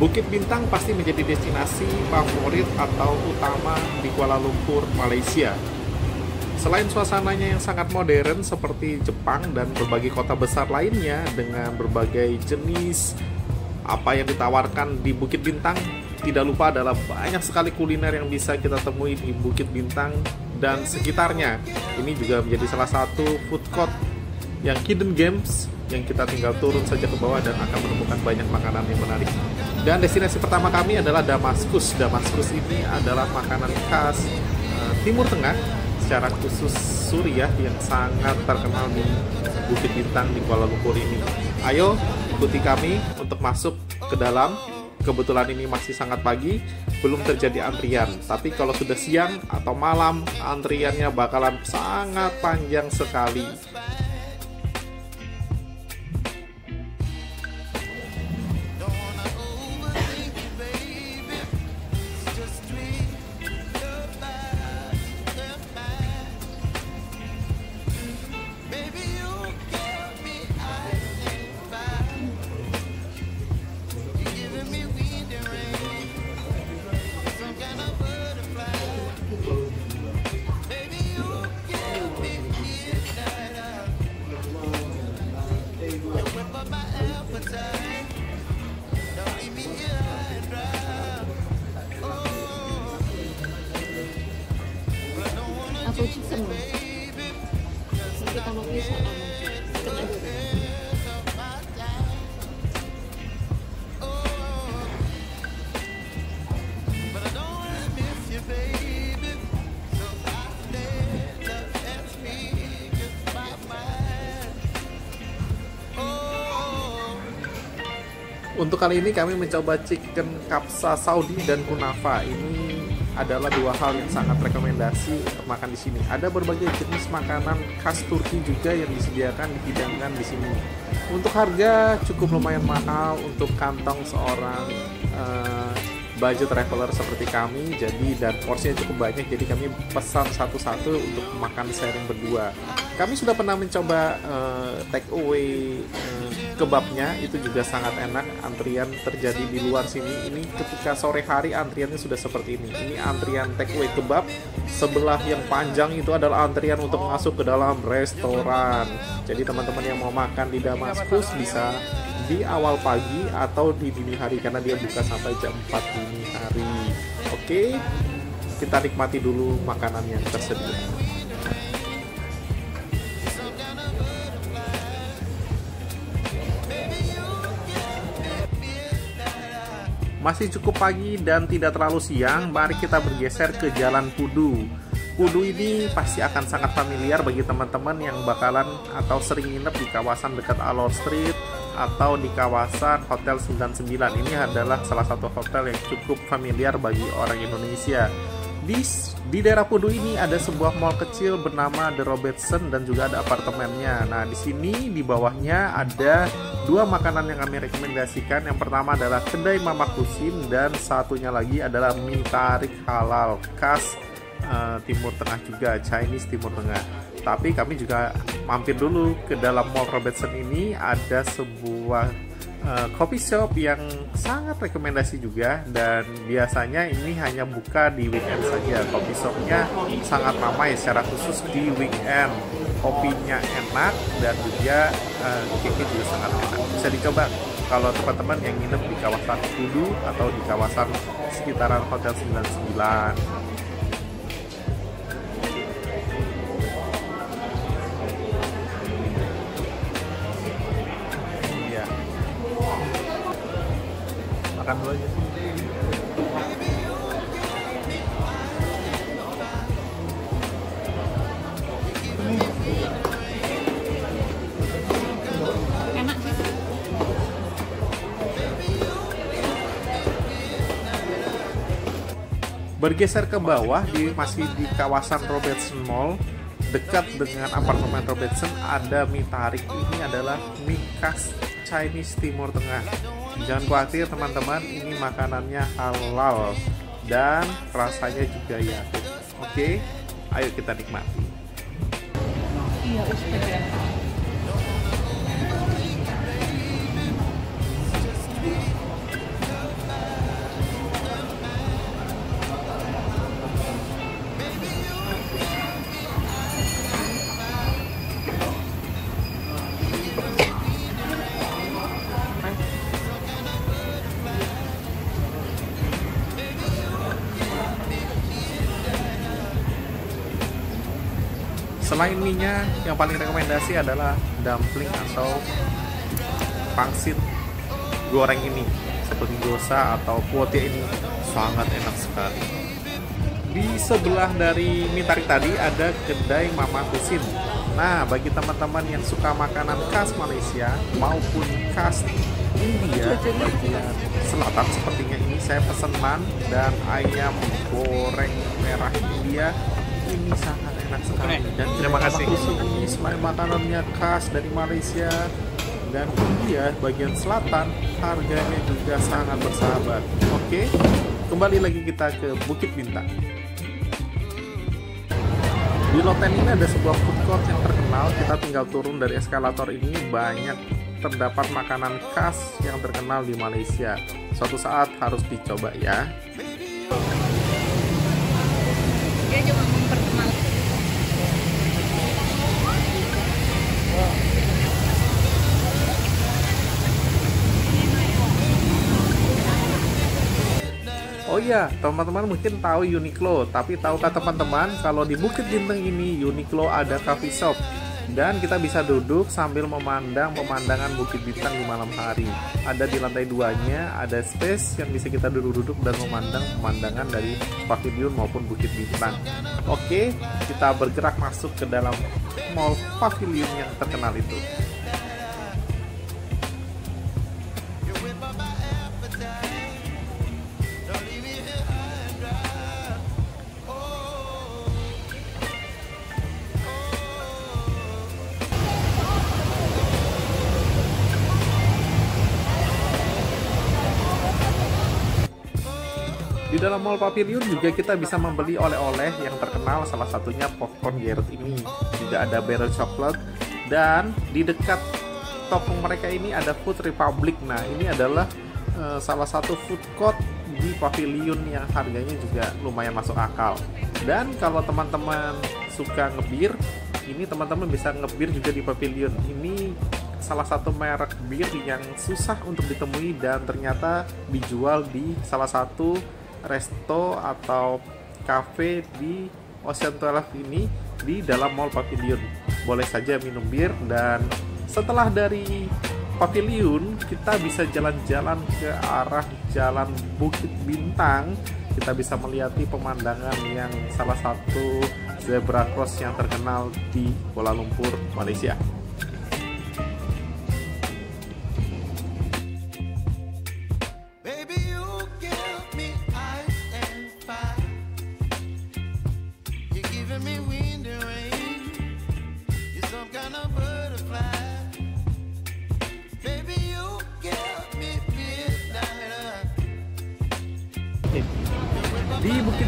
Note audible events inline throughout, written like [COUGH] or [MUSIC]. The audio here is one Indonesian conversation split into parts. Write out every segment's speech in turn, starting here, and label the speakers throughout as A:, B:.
A: Bukit Bintang pasti menjadi destinasi favorit atau utama di Kuala Lumpur, Malaysia. Selain suasananya yang sangat modern seperti Jepang dan berbagai kota besar lainnya dengan berbagai jenis apa yang ditawarkan di Bukit Bintang, tidak lupa adalah banyak sekali kuliner yang bisa kita temui di Bukit Bintang dan sekitarnya. Ini juga menjadi salah satu food court yang hidden games yang kita tinggal turun saja ke bawah dan akan menemukan banyak makanan yang menarik. Dan destinasi pertama kami adalah Damaskus. Damaskus ini adalah makanan khas uh, Timur Tengah secara khusus Suriah yang sangat terkenal di Bukit Bintang di Kuala Lumpur ini. Ayo ikuti kami untuk masuk ke dalam. Kebetulan ini masih sangat pagi, belum terjadi antrian. Tapi kalau sudah siang atau malam, antriannya bakalan sangat panjang sekali. Untuk kali ini kami mencoba chicken kapsa Saudi dan kunafa. Ini adalah dua hal yang sangat rekomendasi untuk makan di sini. Ada berbagai jenis makanan khas Turki juga yang disediakan dihidangkan di sini. Untuk harga cukup lumayan mahal untuk kantong seorang eh, budget traveler seperti kami. Jadi dan porsinya cukup banyak. Jadi kami pesan satu-satu untuk makan sharing berdua. Kami sudah pernah mencoba eh, take away eh, kebabnya itu juga sangat enak antrian terjadi di luar sini ini ketika sore hari antriannya sudah seperti ini ini antrian take away kebab sebelah yang panjang itu adalah antrian untuk masuk ke dalam restoran jadi teman-teman yang mau makan di Damaskus bisa di awal pagi atau di dini hari karena dia buka sampai jam 4 dini hari. Oke kita nikmati dulu makanan yang tersedia. Masih cukup pagi dan tidak terlalu siang, mari kita bergeser ke Jalan Pudu. Pudu ini pasti akan sangat familiar bagi teman-teman yang bakalan atau sering nginep di kawasan dekat Alor Street atau di kawasan Hotel 99. Ini adalah salah satu hotel yang cukup familiar bagi orang Indonesia. Di, di daerah Pudu ini ada sebuah mall kecil bernama The Robertson dan juga ada apartemennya. Nah, di sini di bawahnya ada dua makanan yang kami rekomendasikan. Yang pertama adalah kedai Mama Kusin dan satunya lagi adalah mie tarik halal khas uh, Timur Tengah juga, Chinese Timur Tengah. Tapi kami juga mampir dulu ke dalam mall Robertson ini ada sebuah uh, coffee shop yang sangat rekomendasi juga dan biasanya ini hanya buka di weekend saja. Coffee shopnya sangat ramai secara khusus di weekend. Kopinya enak dan juga uh, cake juga sangat enak. Bisa dicoba kalau teman-teman yang nginep di kawasan Kudu atau di kawasan sekitaran Hotel 99. Makan dulu aja. Bergeser ke bawah di masih di kawasan Robertson Mall dekat dengan apartemen Robertson ada mie tarik ini adalah mie khas Chinese Timur Tengah. Jangan khawatir teman-teman, ini makanannya halal dan rasanya juga ya. Oke, ayo kita nikmati.
B: Iya,
A: Selain mie-nya, yang paling rekomendasi adalah dumpling atau pangsit goreng ini seperti dosa atau kuotie ini sangat enak sekali. Di sebelah dari mie tarik tadi ada kedai Mama Kusin. Nah, bagi teman-teman yang suka makanan khas Malaysia maupun khas India bagian selatan sepertinya ini saya pesenan dan ayam goreng merah India ini sangat enak sekali. Dan
C: Terima kasih.
A: ini selain makanannya khas dari Malaysia dan India bagian selatan harganya juga sangat bersahabat. Oke kembali lagi kita ke Bukit Bintang. Di Loten ini ada sebuah food court yang terkenal. Kita tinggal turun dari eskalator ini banyak terdapat makanan khas yang terkenal di Malaysia. Suatu saat harus dicoba ya iya, teman-teman mungkin tahu Uniqlo, tapi tahukah teman-teman kalau di Bukit Bintang ini Uniqlo ada coffee shop dan kita bisa duduk sambil memandang pemandangan Bukit Bintang di malam hari. Ada di lantai duanya, ada space yang bisa kita duduk-duduk dan memandang pemandangan dari pavilion maupun Bukit Bintang. Oke, kita bergerak masuk ke dalam mall pavilion yang terkenal itu. Dalam mall pavilion juga kita bisa membeli oleh-oleh yang terkenal salah satunya popcorn Garrett ini. Juga ada barrel coklat dan di dekat toko mereka ini ada Food Republic. Nah, ini adalah eh, salah satu food court di pavilion yang harganya juga lumayan masuk akal. Dan kalau teman-teman suka ngebir, ini teman-teman bisa ngebir juga di pavilion. Ini salah satu merek bir yang susah untuk ditemui dan ternyata dijual di salah satu resto atau cafe di Ocean 12 ini di dalam mall pavilion. Boleh saja minum bir dan setelah dari pavilion kita bisa jalan-jalan ke arah jalan Bukit Bintang. Kita bisa melihati pemandangan yang salah satu zebra cross yang terkenal di Kuala Lumpur, Malaysia.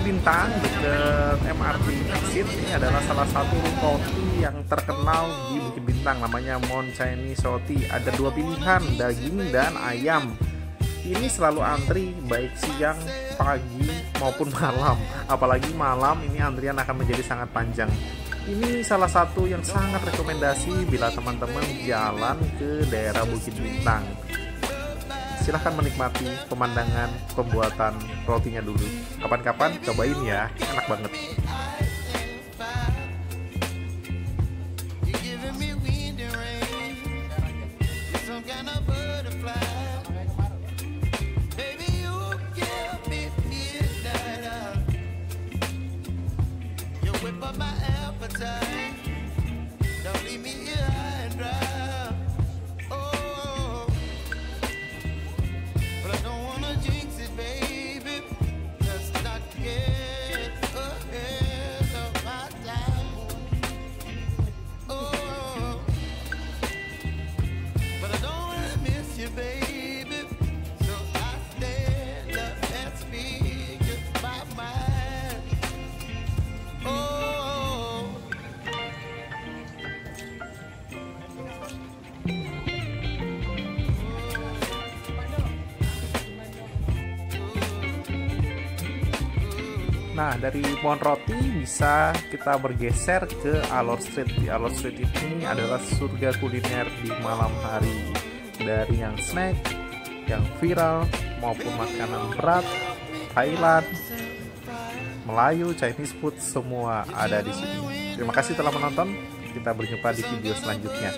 A: Bintang dekat MRT Exit ini adalah salah satu roti yang terkenal di Bukit Bintang namanya Mon Chinese Roti. Ada dua pilihan daging dan ayam. Ini selalu antri baik siang, pagi maupun [LAUGHS] malam. Apalagi malam ini antrian akan menjadi sangat panjang. Ini salah satu yang sangat rekomendasi bila teman-teman jalan ke daerah Bukit Bintang silahkan menikmati pemandangan pembuatan rotinya dulu. Kapan-kapan cobain ya, enak banget. Nah, dari Pohon Roti bisa kita bergeser ke Alor Street. Di Alor Street ini adalah surga kuliner di malam hari. Dari yang snack, yang viral, maupun makanan berat, Thailand, Melayu, Chinese food, semua ada di sini. Terima kasih telah menonton. Kita berjumpa di video selanjutnya.